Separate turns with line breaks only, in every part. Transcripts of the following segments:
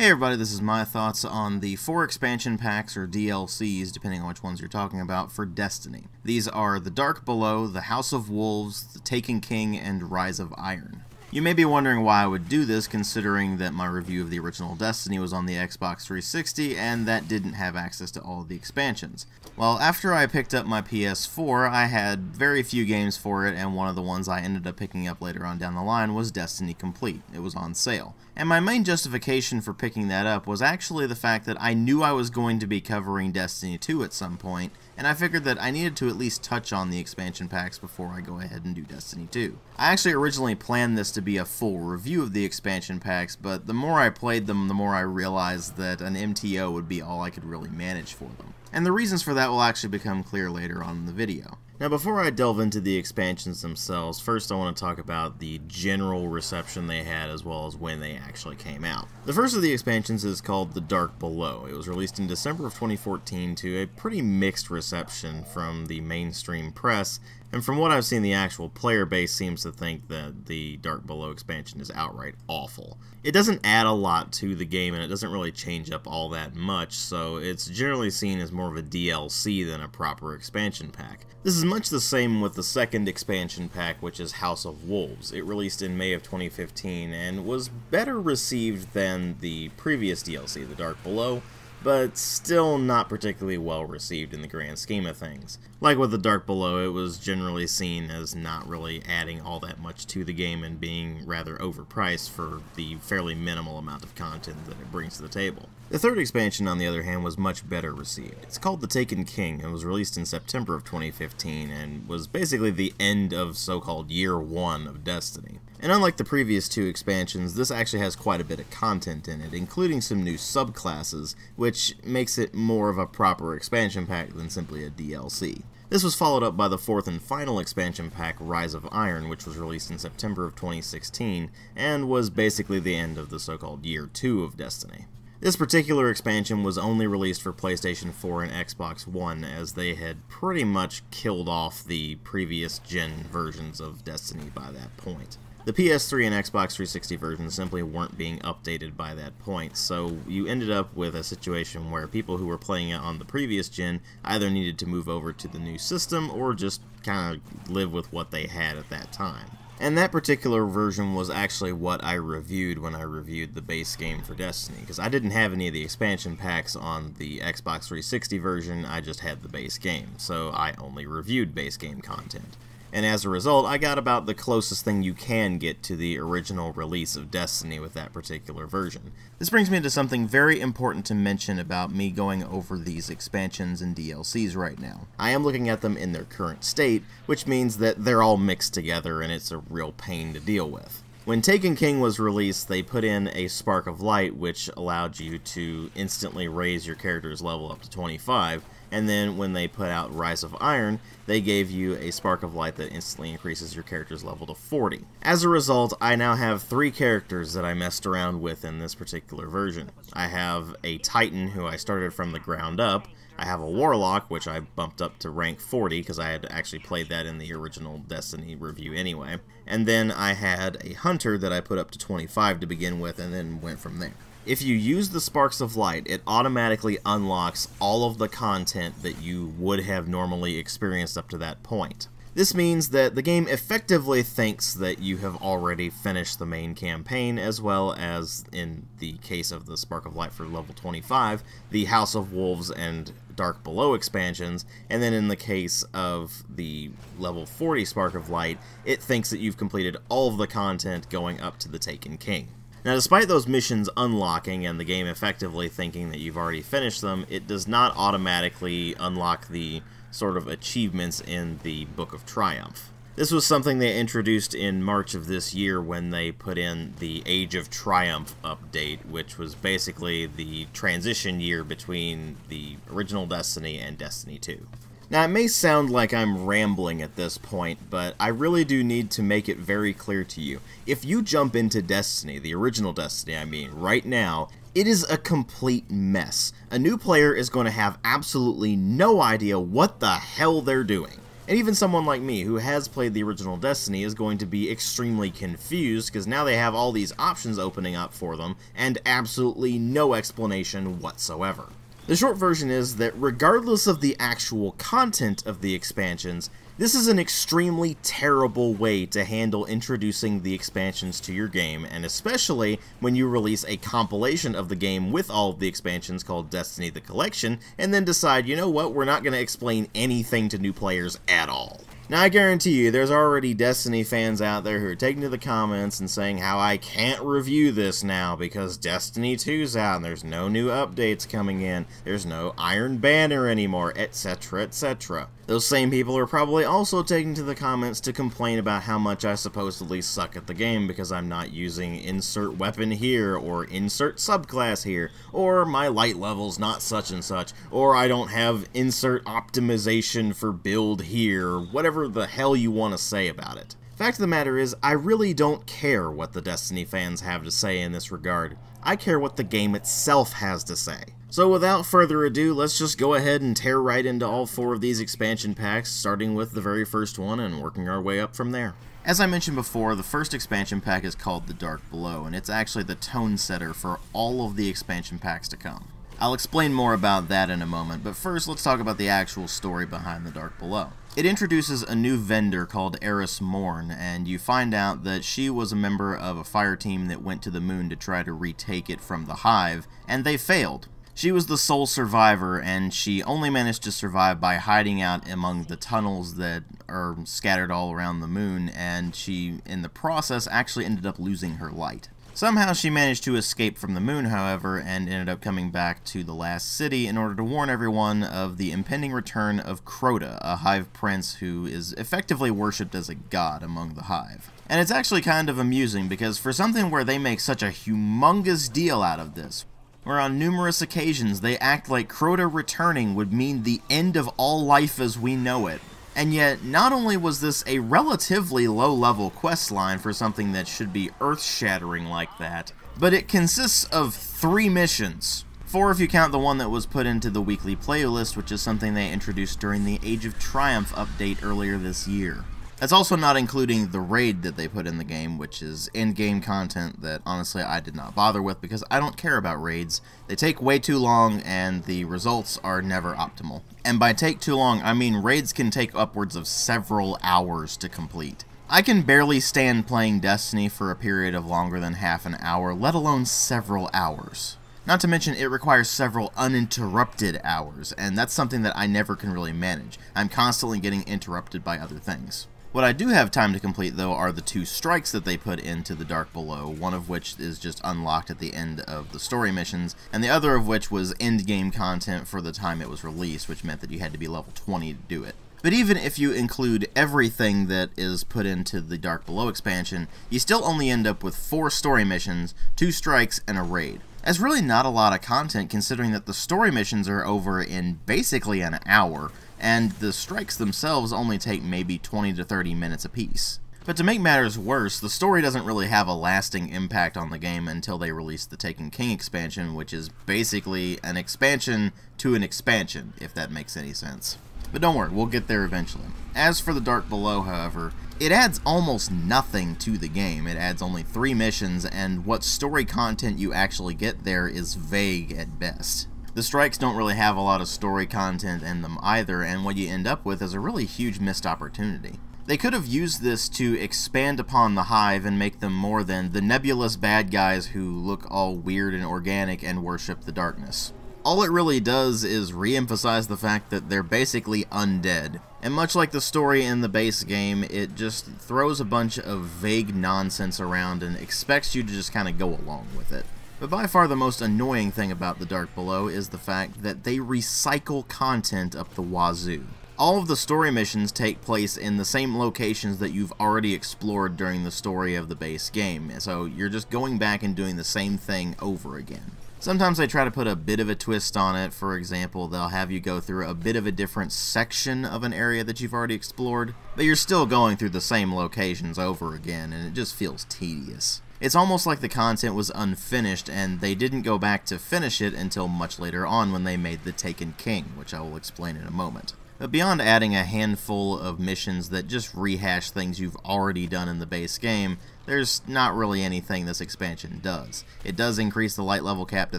Hey everybody, this is my thoughts on the four expansion packs, or DLCs, depending on which ones you're talking about, for Destiny. These are The Dark Below, The House of Wolves, The Taken King, and Rise of Iron. You may be wondering why I would do this, considering that my review of the original Destiny was on the Xbox 360, and that didn't have access to all of the expansions. Well, after I picked up my PS4, I had very few games for it, and one of the ones I ended up picking up later on down the line was Destiny Complete. It was on sale. And my main justification for picking that up was actually the fact that I knew I was going to be covering Destiny 2 at some point, and I figured that I needed to at least touch on the expansion packs before I go ahead and do Destiny 2. I actually originally planned this to be a full review of the expansion packs, but the more I played them, the more I realized that an MTO would be all I could really manage for them. And the reasons for that will actually become clear later on in the video. Now before I delve into the expansions themselves, first I want to talk about the general reception they had as well as when they actually came out. The first of the expansions is called The Dark Below. It was released in December of 2014 to a pretty mixed reception from the mainstream press and from what I've seen, the actual player base seems to think that the Dark Below expansion is outright awful. It doesn't add a lot to the game, and it doesn't really change up all that much, so it's generally seen as more of a DLC than a proper expansion pack. This is much the same with the second expansion pack, which is House of Wolves. It released in May of 2015 and was better received than the previous DLC, The Dark Below, but still not particularly well received in the grand scheme of things. Like with The Dark Below, it was generally seen as not really adding all that much to the game and being rather overpriced for the fairly minimal amount of content that it brings to the table. The third expansion, on the other hand, was much better received. It's called The Taken King and was released in September of 2015 and was basically the end of so-called Year 1 of Destiny. And unlike the previous two expansions, this actually has quite a bit of content in it, including some new subclasses, which makes it more of a proper expansion pack than simply a DLC. This was followed up by the fourth and final expansion pack, Rise of Iron, which was released in September of 2016, and was basically the end of the so-called Year 2 of Destiny. This particular expansion was only released for PlayStation 4 and Xbox One, as they had pretty much killed off the previous gen versions of Destiny by that point. The PS3 and Xbox 360 versions simply weren't being updated by that point, so you ended up with a situation where people who were playing it on the previous gen either needed to move over to the new system or just kind of live with what they had at that time. And that particular version was actually what I reviewed when I reviewed the base game for Destiny, because I didn't have any of the expansion packs on the Xbox 360 version, I just had the base game, so I only reviewed base game content and as a result, I got about the closest thing you can get to the original release of Destiny with that particular version. This brings me to something very important to mention about me going over these expansions and DLCs right now. I am looking at them in their current state, which means that they're all mixed together and it's a real pain to deal with. When Taken King was released, they put in a Spark of Light, which allowed you to instantly raise your character's level up to 25, and then when they put out Rise of Iron, they gave you a Spark of Light that instantly increases your character's level to 40. As a result, I now have three characters that I messed around with in this particular version. I have a Titan who I started from the ground up, I have a Warlock, which I bumped up to rank 40 because I had actually played that in the original Destiny review anyway. And then I had a Hunter that I put up to 25 to begin with and then went from there. If you use the Sparks of Light, it automatically unlocks all of the content that you would have normally experienced up to that point. This means that the game effectively thinks that you have already finished the main campaign, as well as, in the case of the Spark of Light for level 25, the House of Wolves and Dark Below expansions, and then in the case of the level 40 Spark of Light, it thinks that you've completed all of the content going up to the Taken King. Now, despite those missions unlocking and the game effectively thinking that you've already finished them, it does not automatically unlock the sort of achievements in the Book of Triumph. This was something they introduced in March of this year when they put in the Age of Triumph update, which was basically the transition year between the original Destiny and Destiny 2. Now, it may sound like I'm rambling at this point, but I really do need to make it very clear to you. If you jump into Destiny, the original Destiny I mean, right now, it is a complete mess. A new player is going to have absolutely no idea what the hell they're doing. And even someone like me who has played the original Destiny is going to be extremely confused because now they have all these options opening up for them and absolutely no explanation whatsoever. The short version is that regardless of the actual content of the expansions, this is an extremely terrible way to handle introducing the expansions to your game, and especially when you release a compilation of the game with all of the expansions called Destiny the Collection, and then decide, you know what, we're not going to explain anything to new players at all. Now, I guarantee you, there's already Destiny fans out there who are taking to the comments and saying how I can't review this now because Destiny 2's out and there's no new updates coming in, there's no Iron Banner anymore, etc., etc. Those same people are probably also taking to the comments to complain about how much I supposedly suck at the game because I'm not using insert weapon here, or insert subclass here, or my light level's not such and such, or I don't have insert optimization for build here, whatever the hell you want to say about it. Fact of the matter is, I really don't care what the Destiny fans have to say in this regard. I care what the game itself has to say. So without further ado, let's just go ahead and tear right into all four of these expansion packs, starting with the very first one and working our way up from there. As I mentioned before, the first expansion pack is called The Dark Below, and it's actually the tone setter for all of the expansion packs to come. I'll explain more about that in a moment, but first let's talk about the actual story behind The Dark Below. It introduces a new vendor called Eris Morn, and you find out that she was a member of a fire team that went to the moon to try to retake it from the Hive, and they failed. She was the sole survivor, and she only managed to survive by hiding out among the tunnels that are scattered all around the moon, and she, in the process, actually ended up losing her light. Somehow she managed to escape from the moon, however, and ended up coming back to the last city in order to warn everyone of the impending return of Crota, a Hive prince who is effectively worshipped as a god among the Hive. And it's actually kind of amusing because for something where they make such a humongous deal out of this, where on numerous occasions they act like Crota returning would mean the end of all life as we know it. And yet, not only was this a relatively low-level quest line for something that should be earth-shattering like that, but it consists of three missions. Four if you count the one that was put into the weekly playlist, which is something they introduced during the Age of Triumph update earlier this year. That's also not including the raid that they put in the game, which is in-game content that honestly I did not bother with because I don't care about raids. They take way too long and the results are never optimal. And by take too long, I mean raids can take upwards of several hours to complete. I can barely stand playing Destiny for a period of longer than half an hour, let alone several hours. Not to mention, it requires several uninterrupted hours, and that's something that I never can really manage. I'm constantly getting interrupted by other things. What I do have time to complete, though, are the two strikes that they put into the Dark Below, one of which is just unlocked at the end of the story missions, and the other of which was end-game content for the time it was released, which meant that you had to be level 20 to do it. But even if you include everything that is put into the Dark Below expansion, you still only end up with four story missions, two strikes, and a raid. That's really not a lot of content considering that the story missions are over in basically an hour, and the strikes themselves only take maybe 20 to 30 minutes apiece. But to make matters worse, the story doesn't really have a lasting impact on the game until they release the Taken King expansion, which is basically an expansion to an expansion, if that makes any sense. But don't worry, we'll get there eventually. As for the Dark Below, however, it adds almost nothing to the game. It adds only three missions, and what story content you actually get there is vague at best. The strikes don't really have a lot of story content in them either, and what you end up with is a really huge missed opportunity. They could have used this to expand upon the Hive and make them more than the nebulous bad guys who look all weird and organic and worship the darkness. All it really does is re-emphasize the fact that they're basically undead. And much like the story in the base game, it just throws a bunch of vague nonsense around and expects you to just kind of go along with it. But by far the most annoying thing about The Dark Below is the fact that they recycle content up the wazoo. All of the story missions take place in the same locations that you've already explored during the story of the base game, so you're just going back and doing the same thing over again. Sometimes they try to put a bit of a twist on it. For example, they'll have you go through a bit of a different section of an area that you've already explored, but you're still going through the same locations over again, and it just feels tedious. It's almost like the content was unfinished and they didn't go back to finish it until much later on when they made The Taken King, which I will explain in a moment. But beyond adding a handful of missions that just rehash things you've already done in the base game, there's not really anything this expansion does. It does increase the light level cap to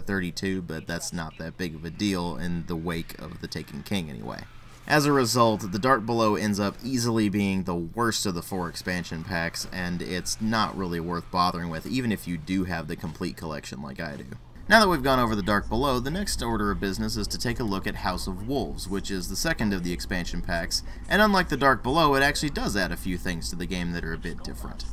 32, but that's not that big of a deal in the wake of the Taken King anyway. As a result, the Dark Below ends up easily being the worst of the four expansion packs, and it's not really worth bothering with, even if you do have the complete collection like I do. Now that we've gone over the Dark Below, the next order of business is to take a look at House of Wolves, which is the second of the expansion packs, and unlike the Dark Below, it actually does add a few things to the game that are a bit different.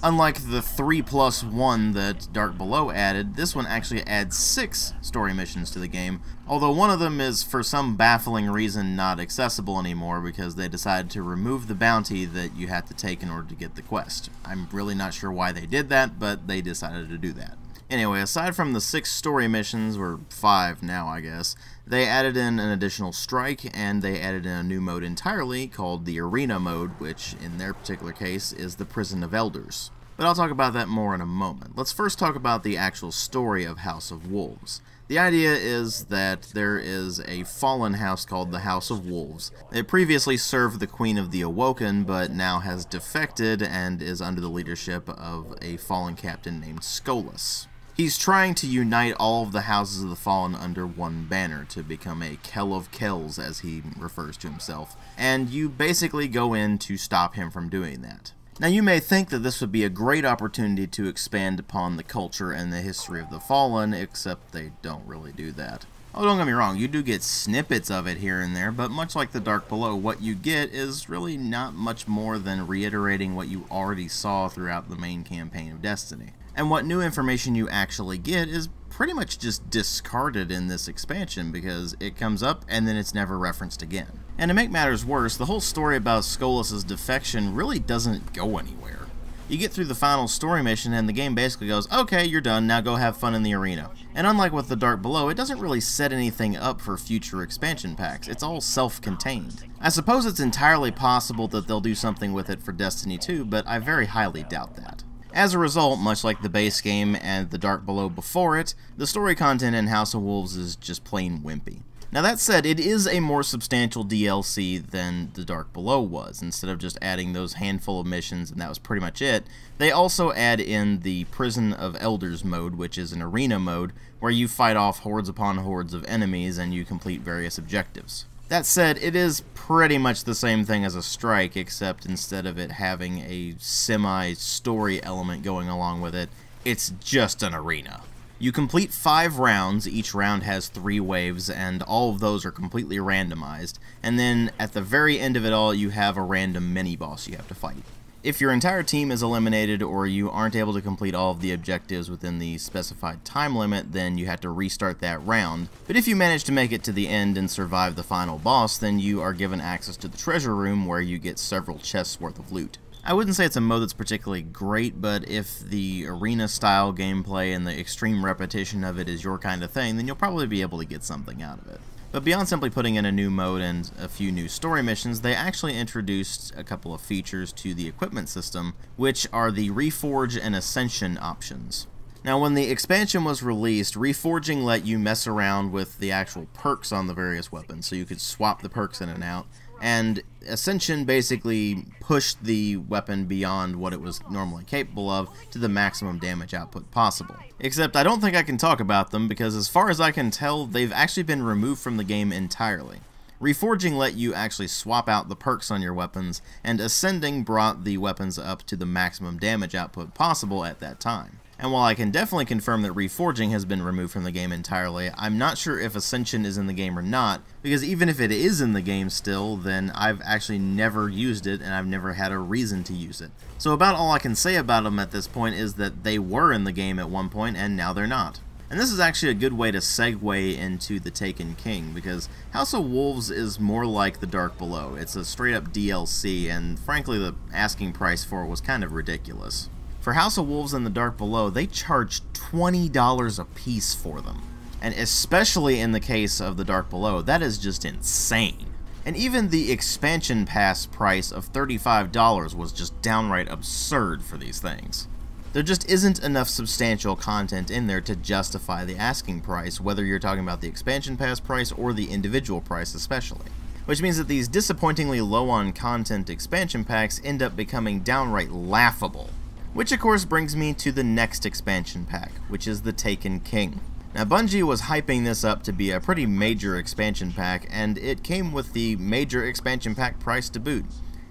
Unlike the 3 plus 1 that Dark Below added, this one actually adds 6 story missions to the game, although one of them is for some baffling reason not accessible anymore because they decided to remove the bounty that you had to take in order to get the quest. I'm really not sure why they did that, but they decided to do that. Anyway, aside from the six story missions, or five now, I guess, they added in an additional strike and they added in a new mode entirely called the Arena mode, which in their particular case is the Prison of Elders. But I'll talk about that more in a moment. Let's first talk about the actual story of House of Wolves. The idea is that there is a fallen house called the House of Wolves. It previously served the Queen of the Awoken, but now has defected and is under the leadership of a fallen captain named Skolas. He's trying to unite all of the houses of the fallen under one banner to become a Kell of Kells, as he refers to himself, and you basically go in to stop him from doing that. Now you may think that this would be a great opportunity to expand upon the culture and the history of the Fallen, except they don't really do that. Oh, don't get me wrong, you do get snippets of it here and there, but much like the Dark Below, what you get is really not much more than reiterating what you already saw throughout the main campaign of Destiny. And what new information you actually get is pretty much just discarded in this expansion because it comes up and then it's never referenced again. And to make matters worse, the whole story about Skolas' defection really doesn't go anywhere. You get through the final story mission and the game basically goes, okay, you're done, now go have fun in the arena. And unlike with the Dark Below, it doesn't really set anything up for future expansion packs, it's all self-contained. I suppose it's entirely possible that they'll do something with it for Destiny 2, but I very highly doubt that. As a result, much like the base game and the Dark Below before it, the story content in House of Wolves is just plain wimpy. Now that said, it is a more substantial DLC than the Dark Below was. Instead of just adding those handful of missions and that was pretty much it, they also add in the Prison of Elders mode, which is an arena mode where you fight off hordes upon hordes of enemies and you complete various objectives. That said, it is pretty much the same thing as a strike, except instead of it having a semi-story element going along with it, it's just an arena. You complete five rounds, each round has three waves, and all of those are completely randomized, and then at the very end of it all, you have a random mini-boss you have to fight. If your entire team is eliminated or you aren't able to complete all of the objectives within the specified time limit, then you have to restart that round. But if you manage to make it to the end and survive the final boss, then you are given access to the treasure room where you get several chests worth of loot. I wouldn't say it's a mode that's particularly great, but if the arena style gameplay and the extreme repetition of it is your kind of thing, then you'll probably be able to get something out of it. But beyond simply putting in a new mode and a few new story missions, they actually introduced a couple of features to the equipment system, which are the Reforge and Ascension options. Now, when the expansion was released, Reforging let you mess around with the actual perks on the various weapons, so you could swap the perks in and out, and Ascension basically pushed the weapon beyond what it was normally capable of to the maximum damage output possible. Except I don't think I can talk about them because as far as I can tell, they've actually been removed from the game entirely. Reforging let you actually swap out the perks on your weapons, and Ascending brought the weapons up to the maximum damage output possible at that time. And while I can definitely confirm that Reforging has been removed from the game entirely, I'm not sure if Ascension is in the game or not, because even if it is in the game still, then I've actually never used it and I've never had a reason to use it. So about all I can say about them at this point is that they were in the game at one point and now they're not. And this is actually a good way to segue into the Taken King, because House of Wolves is more like The Dark Below. It's a straight up DLC, and frankly the asking price for it was kind of ridiculous. For House of Wolves and The Dark Below, they charge $20 a piece for them. And especially in the case of The Dark Below, that is just insane. And even the expansion pass price of $35 was just downright absurd for these things. There just isn't enough substantial content in there to justify the asking price, whether you're talking about the expansion pass price or the individual price especially. which means that these disappointingly low on content expansion packs end up becoming downright laughable. Which of course brings me to the next expansion pack, which is the Taken King. Now Bungie was hyping this up to be a pretty major expansion pack, and it came with the major expansion pack price to boot.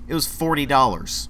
It was $40.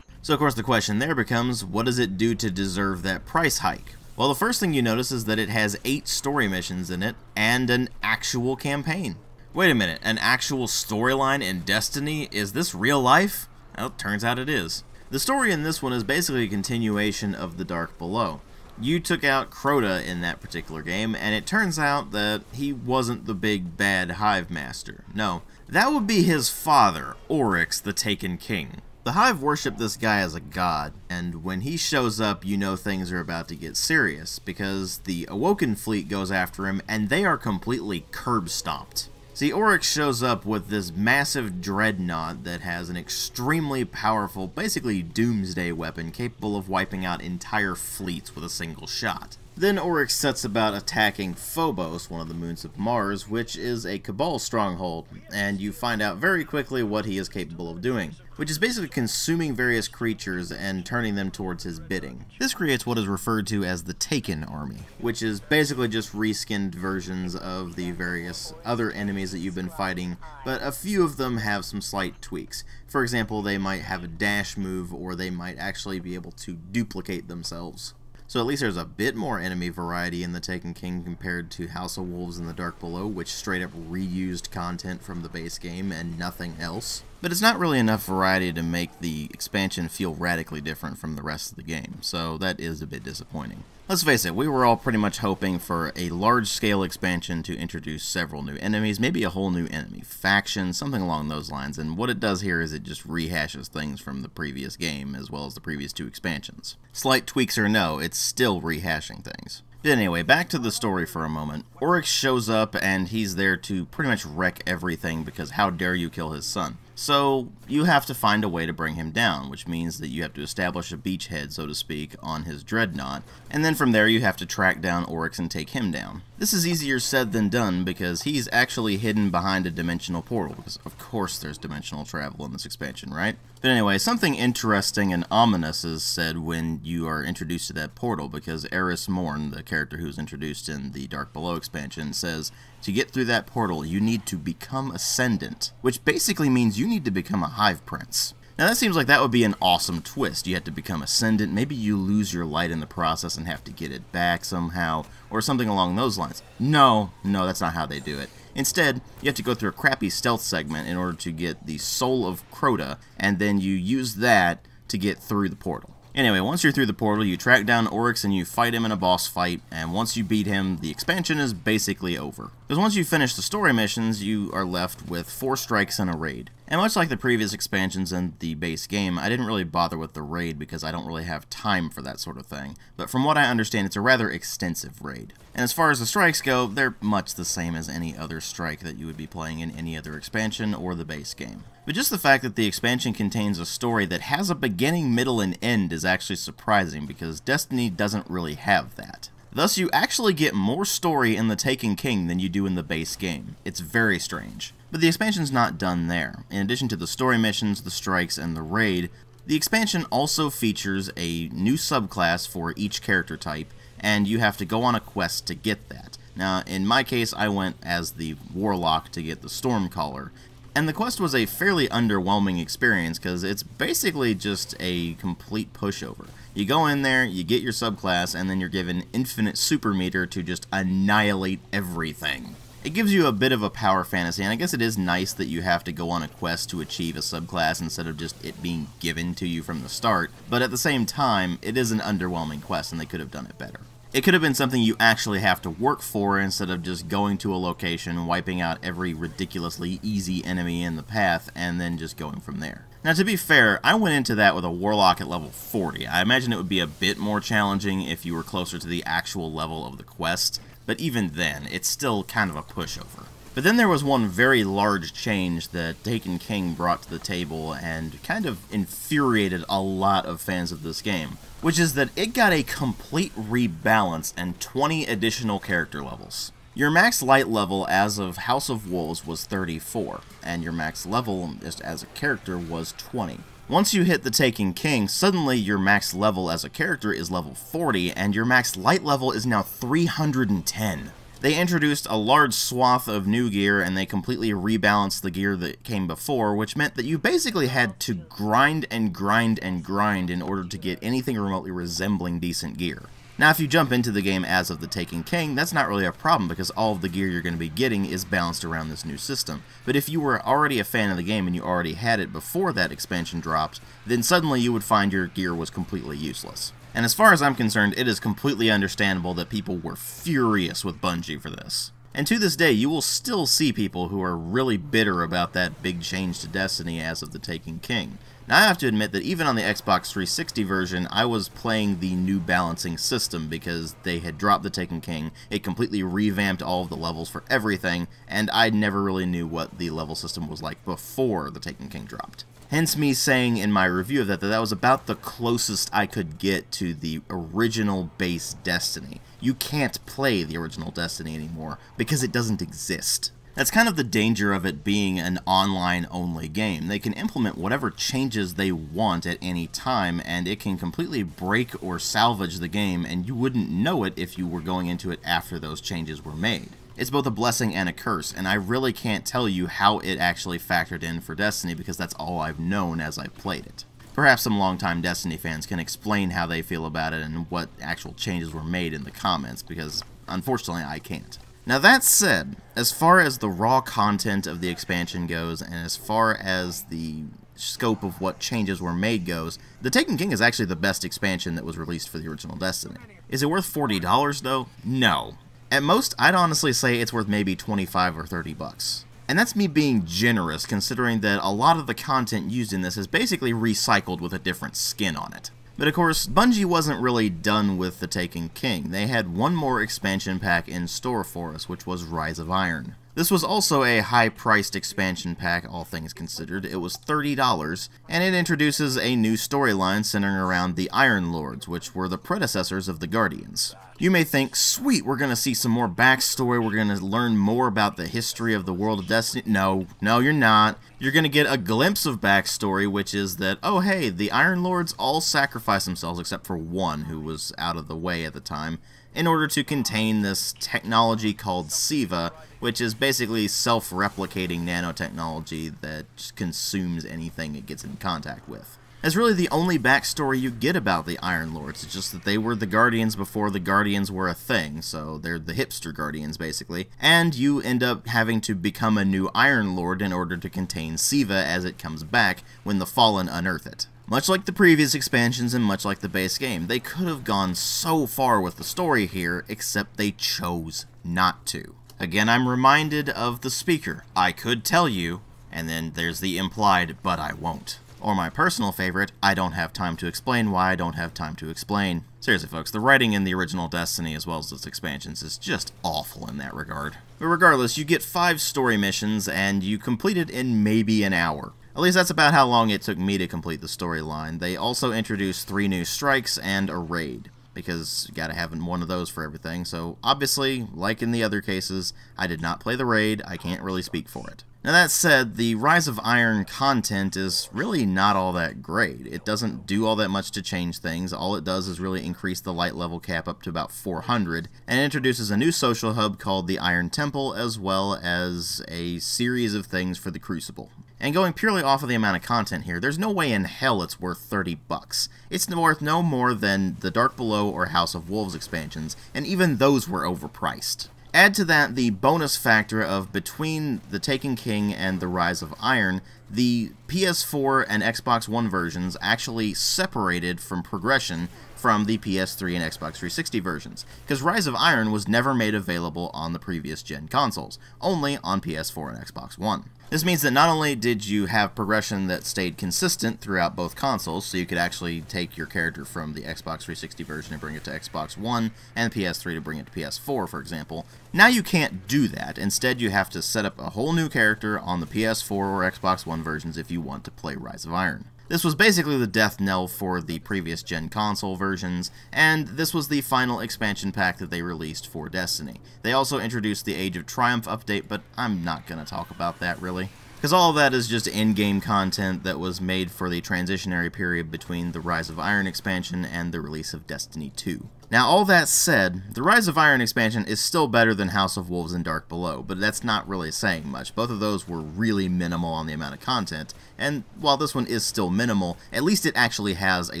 So of course the question there becomes, what does it do to deserve that price hike? Well, the first thing you notice is that it has 8 story missions in it, and an actual campaign. Wait a minute, an actual storyline in Destiny? Is this real life? Well, turns out it is. The story in this one is basically a continuation of The Dark Below. You took out Crota in that particular game, and it turns out that he wasn't the big bad Hive Master. No, that would be his father, Oryx the Taken King. The Hive worship this guy as a god, and when he shows up, you know things are about to get serious, because the Awoken fleet goes after him, and they are completely curb stomped. See, Oryx shows up with this massive dreadnought that has an extremely powerful, basically doomsday weapon capable of wiping out entire fleets with a single shot. Then Oryx sets about attacking Phobos, one of the moons of Mars, which is a Cabal stronghold, and you find out very quickly what he is capable of doing, which is basically consuming various creatures and turning them towards his bidding. This creates what is referred to as the Taken Army, which is basically just reskinned versions of the various other enemies that you've been fighting, but a few of them have some slight tweaks. For example, they might have a dash move, or they might actually be able to duplicate themselves. So at least there's a bit more enemy variety in the Taken King compared to House of Wolves and the Dark Below, which straight up reused content from the base game and nothing else. But it's not really enough variety to make the expansion feel radically different from the rest of the game, so that is a bit disappointing. Let's face it, we were all pretty much hoping for a large-scale expansion to introduce several new enemies, maybe a whole new enemy faction, something along those lines, and what it does here is it just rehashes things from the previous game as well as the previous two expansions. Slight tweaks or no, it's still rehashing things. But anyway, back to the story for a moment. Oryx shows up and he's there to pretty much wreck everything because how dare you kill his son. So you have to find a way to bring him down, which means that you have to establish a beachhead, so to speak, on his dreadnought, and then from there you have to track down Oryx and take him down. This is easier said than done because he's actually hidden behind a dimensional portal, because of course there's dimensional travel in this expansion, right? But anyway, something interesting and ominous is said when you are introduced to that portal, because Eris Morn, the character who's introduced in the Dark Below expansion, says, to get through that portal, you need to become Ascendant, which basically means you need to become a Hive Prince. Now that seems like that would be an awesome twist. You have to become Ascendant, maybe you lose your light in the process and have to get it back somehow, or something along those lines. No, no, that's not how they do it. Instead, you have to go through a crappy stealth segment in order to get the Soul of Crota, and then you use that to get through the portal. Anyway, once you're through the portal, you track down Oryx and you fight him in a boss fight, and once you beat him, the expansion is basically over. Because once you finish the story missions, you are left with 4 strikes and a raid. And much like the previous expansions and the base game, I didn't really bother with the raid because I don't really have time for that sort of thing. But from what I understand, it's a rather extensive raid. And as far as the strikes go, they're much the same as any other strike that you would be playing in any other expansion or the base game. But just the fact that the expansion contains a story that has a beginning, middle, and end is actually surprising because Destiny doesn't really have that. Thus, you actually get more story in The Taken King than you do in the base game. It's very strange. But the expansion's not done there. In addition to the story missions, the strikes, and the raid, the expansion also features a new subclass for each character type, and you have to go on a quest to get that. Now, in my case, I went as the Warlock to get the Stormcaller, and the quest was a fairly underwhelming experience because it's basically just a complete pushover. You go in there, you get your subclass, and then you're given infinite super meter to just annihilate everything. It gives you a bit of a power fantasy, and I guess it is nice that you have to go on a quest to achieve a subclass instead of just it being given to you from the start, but at the same time, it is an underwhelming quest, and they could have done it better. It could have been something you actually have to work for instead of just going to a location, wiping out every ridiculously easy enemy in the path, and then just going from there. Now to be fair, I went into that with a Warlock at level 40. I imagine it would be a bit more challenging if you were closer to the actual level of the quest, but even then, it's still kind of a pushover. But then there was one very large change that Taken King brought to the table and kind of infuriated a lot of fans of this game, which is that it got a complete rebalance and 20 additional character levels. Your max light level as of House of Wolves was 34, and your max level as a character was 20. Once you hit the Taken King, suddenly your max level as a character is level 40, and your max light level is now 310. They introduced a large swath of new gear and they completely rebalanced the gear that came before, which meant that you basically had to grind and grind and grind in order to get anything remotely resembling decent gear. Now, if you jump into the game as of the Taken King, that's not really a problem because all of the gear you're going to be getting is balanced around this new system. But if you were already a fan of the game and you already had it before that expansion dropped, then suddenly you would find your gear was completely useless. And as far as I'm concerned, it is completely understandable that people were furious with Bungie for this. And to this day, you will still see people who are really bitter about that big change to Destiny as of the Taken King. Now, I have to admit that even on the Xbox 360 version, I was playing the new balancing system because they had dropped the Taken King, it completely revamped all of the levels for everything, and I never really knew what the level system was like before the Taken King dropped. Hence me saying in my review of that that that was about the closest I could get to the original base Destiny. You can't play the original Destiny anymore because it doesn't exist. That's kind of the danger of it being an online only game. They can implement whatever changes they want at any time, and it can completely break or salvage the game, and you wouldn't know it if you were going into it after those changes were made. It's both a blessing and a curse, and I really can't tell you how it actually factored in for Destiny because that's all I've known as I've played it. Perhaps some longtime Destiny fans can explain how they feel about it and what actual changes were made in the comments, because unfortunately I can't. Now that said, as far as the raw content of the expansion goes, and as far as the scope of what changes were made goes, The Taken King is actually the best expansion that was released for the original Destiny. Is it worth $40 though? No. At most, I'd honestly say it's worth maybe 25 or 30 bucks. And that's me being generous, considering that a lot of the content used in this is basically recycled with a different skin on it. But of course, Bungie wasn't really done with The Taken King. They had one more expansion pack in store for us, which was Rise of Iron. This was also a high-priced expansion pack, all things considered. It was $30, and it introduces a new storyline centering around the Iron Lords, which were the predecessors of the Guardians. You may think, sweet, we're going to see some more backstory, we're going to learn more about the history of the world of Destiny. No, no, you're not. You're going to get a glimpse of backstory, which is that, oh hey, the Iron Lords all sacrificed themselves except for one who was out of the way at the time, in order to contain this technology called SIVA, which is basically self-replicating nanotechnology that consumes anything it gets in contact with. That's really the only backstory you get about the Iron Lords. It's just that they were the Guardians before the Guardians were a thing, so they're the hipster Guardians, basically. And you end up having to become a new Iron Lord in order to contain SIVA as it comes back when the Fallen unearth it. Much like the previous expansions and much like the base game, they could have gone so far with the story here, except they chose not to. Again, I'm reminded of the speaker, I could tell you, and then there's the implied, but I won't. Or my personal favorite, I don't have time to explain why I don't have time to explain. Seriously folks, the writing in the original Destiny as well as its expansions is just awful in that regard. But regardless, you get 5 story missions and you complete it in maybe an hour. At least that's about how long it took me to complete the storyline. They also introduced three new strikes and a raid, because you gotta have one of those for everything, so obviously, like in the other cases, I did not play the raid, I can't really speak for it. Now that said, the Rise of Iron content is really not all that great. It doesn't do all that much to change things, all it does is really increase the light level cap up to about 400, and introduces a new social hub called the Iron Temple, as well as a series of things for the Crucible. And going purely off of the amount of content here, there's no way in hell it's worth 30 bucks. It's worth no more than the Dark Below or House of Wolves expansions, and even those were overpriced. Add to that the bonus factor of between The Taken King and The Rise of Iron, the PS4 and Xbox One versions actually separated from progression from the PS3 and Xbox 360 versions, because Rise of Iron was never made available on the previous gen consoles, only on PS4 and Xbox One. This means that not only did you have progression that stayed consistent throughout both consoles, so you could actually take your character from the Xbox 360 version and bring it to Xbox One, and PS3 to bring it to PS4, for example. Now you can't do that. Instead, you have to set up a whole new character on the PS4 or Xbox One versions if you want to play Rise of Iron. This was basically the death knell for the previous gen console versions, and this was the final expansion pack that they released for Destiny. They also introduced the Age of Triumph update, but I'm not going to talk about that really. Because all of that is just in-game content that was made for the transitionary period between the Rise of Iron expansion and the release of Destiny 2. Now, all that said, the Rise of Iron expansion is still better than House of Wolves and Dark Below, but that's not really saying much. Both of those were really minimal on the amount of content, and while this one is still minimal, at least it actually has a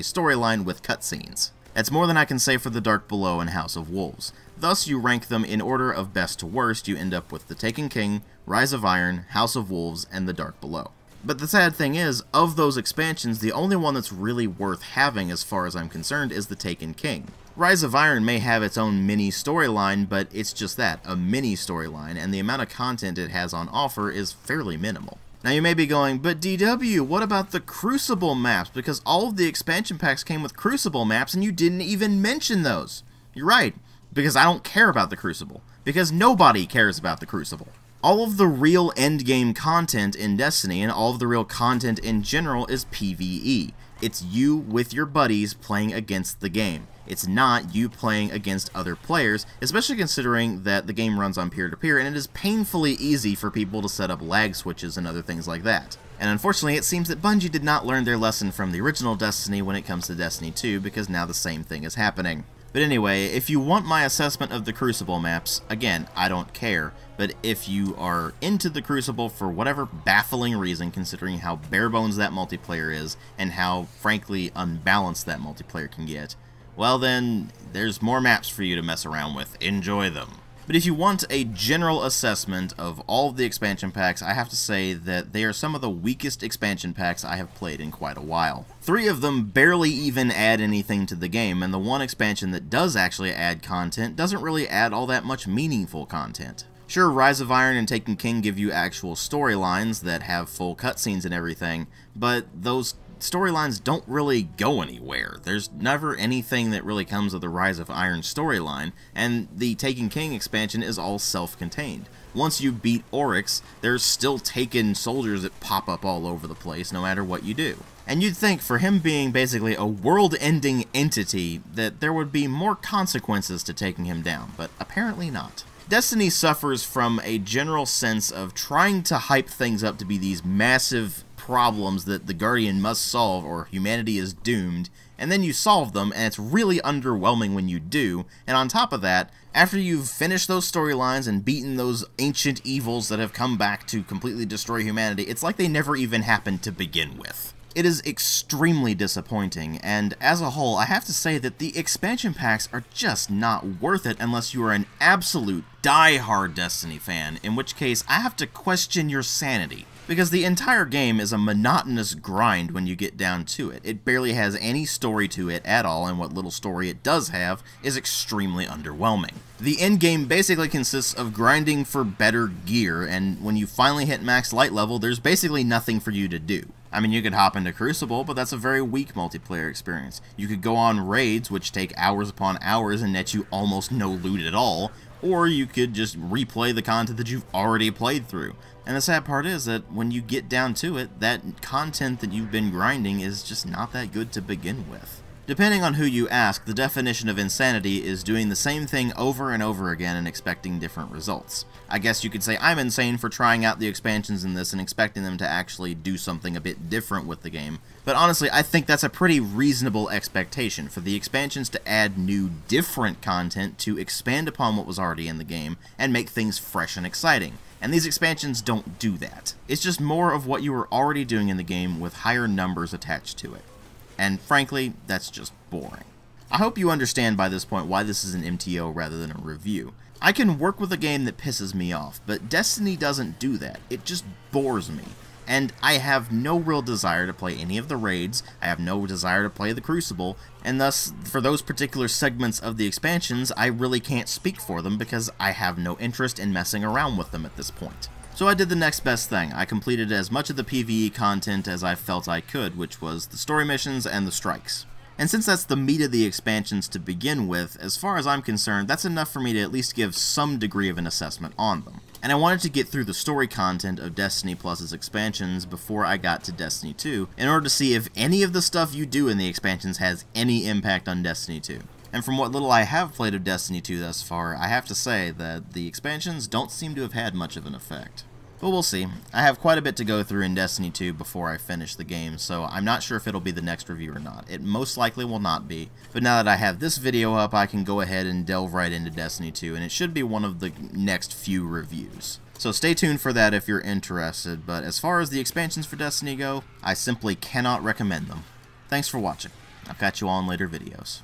storyline with cutscenes. That's more than I can say for the Dark Below and House of Wolves. Thus, you rank them in order of best to worst, you end up with The Taken King, Rise of Iron, House of Wolves, and The Dark Below. But the sad thing is, of those expansions, the only one that's really worth having as far as I'm concerned is The Taken King. Rise of Iron may have its own mini storyline, but it's just that, a mini storyline, and the amount of content it has on offer is fairly minimal. Now you may be going, but DW, what about the Crucible maps? Because all of the expansion packs came with Crucible maps and you didn't even mention those. You're right because I don't care about the Crucible. Because nobody cares about the Crucible. All of the real endgame content in Destiny and all of the real content in general is PvE. It's you with your buddies playing against the game. It's not you playing against other players, especially considering that the game runs on peer-to-peer -peer, and it is painfully easy for people to set up lag switches and other things like that. And unfortunately, it seems that Bungie did not learn their lesson from the original Destiny when it comes to Destiny 2, because now the same thing is happening. But anyway, if you want my assessment of the Crucible maps, again, I don't care, but if you are into the Crucible for whatever baffling reason, considering how bare bones that multiplayer is, and how, frankly, unbalanced that multiplayer can get, well then, there's more maps for you to mess around with. Enjoy them. But if you want a general assessment of all of the expansion packs, I have to say that they are some of the weakest expansion packs I have played in quite a while. Three of them barely even add anything to the game, and the one expansion that does actually add content doesn't really add all that much meaningful content. Sure, Rise of Iron and Taken King give you actual storylines that have full cutscenes and everything, but those storylines don't really go anywhere. There's never anything that really comes of the Rise of Iron storyline, and the Taken King expansion is all self-contained. Once you beat Oryx, there's still Taken soldiers that pop up all over the place no matter what you do. And you'd think for him being basically a world-ending entity that there would be more consequences to taking him down, but apparently not. Destiny suffers from a general sense of trying to hype things up to be these massive problems that the Guardian must solve or humanity is doomed, and then you solve them, and it's really underwhelming when you do. And on top of that, after you've finished those storylines and beaten those ancient evils that have come back to completely destroy humanity, it's like they never even happened to begin with. It is extremely disappointing, and as a whole, I have to say that the expansion packs are just not worth it unless you are an absolute die-hard Destiny fan, in which case I have to question your sanity because the entire game is a monotonous grind when you get down to it. It barely has any story to it at all, and what little story it does have is extremely underwhelming. The endgame basically consists of grinding for better gear, and when you finally hit max light level, there's basically nothing for you to do. I mean, you could hop into Crucible, but that's a very weak multiplayer experience. You could go on raids, which take hours upon hours and net you almost no loot at all, or you could just replay the content that you've already played through. And the sad part is that when you get down to it, that content that you've been grinding is just not that good to begin with. Depending on who you ask, the definition of insanity is doing the same thing over and over again and expecting different results. I guess you could say I'm insane for trying out the expansions in this and expecting them to actually do something a bit different with the game, but honestly I think that's a pretty reasonable expectation for the expansions to add new, different content to expand upon what was already in the game and make things fresh and exciting. And these expansions don't do that. It's just more of what you were already doing in the game with higher numbers attached to it. And frankly, that's just boring. I hope you understand by this point why this is an MTO rather than a review. I can work with a game that pisses me off, but Destiny doesn't do that. It just bores me. And I have no real desire to play any of the raids, I have no desire to play the Crucible, and thus, for those particular segments of the expansions, I really can't speak for them because I have no interest in messing around with them at this point. So I did the next best thing. I completed as much of the PvE content as I felt I could, which was the story missions and the strikes. And since that's the meat of the expansions to begin with, as far as I'm concerned, that's enough for me to at least give some degree of an assessment on them. And I wanted to get through the story content of Destiny Plus's expansions before I got to Destiny 2, in order to see if any of the stuff you do in the expansions has any impact on Destiny 2. And from what little I have played of Destiny 2 thus far, I have to say that the expansions don't seem to have had much of an effect. But we'll see. I have quite a bit to go through in Destiny 2 before I finish the game, so I'm not sure if it'll be the next review or not. It most likely will not be. But now that I have this video up, I can go ahead and delve right into Destiny 2, and it should be one of the next few reviews. So stay tuned for that if you're interested, but as far as the expansions for Destiny go, I simply cannot recommend them. Thanks for watching. I'll catch you all in later videos.